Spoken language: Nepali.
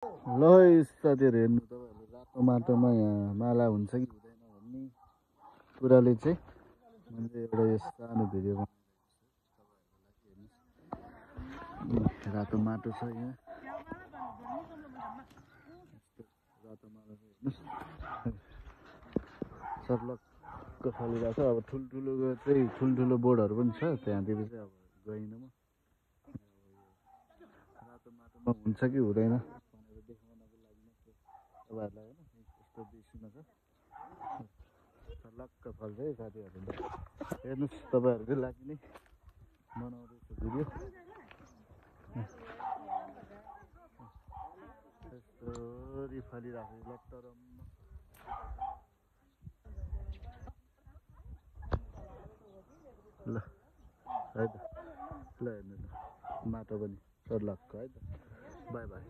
ल साथीहरू हेर्नु तपाईँहरूले रातो माटोमा यहाँ माला हुन्छ कि हुँदैन भन्ने कुराले चाहिँ मैले एउटा यो सानो भिडियो रातो माटो छ यहाँ। रातो माटो हेर्नुहोस्। सर्लक्क फलिरहेको छ। अब ठुल्ठुलो चाहिँ ठुल्ठुलो बोर्डहरू पनि छ त्यहाँतिर चाहिँ अब गइनँ रातो माटोमा हुन्छ कि हुँदैन। तपाईँहरूलाई होइन यस्तो बेसीमा छ छलक्क फल्छ है साथीहरूले हेर्नुहोस् तपाईँहरूकै लागि नै बनाउँदैछु भिडियो यस्तोरी फलिरहेको छ लट्टरम्म ल है त। ल हेर्नु ल माटो पनि सर्लक्क है त। Bye bye.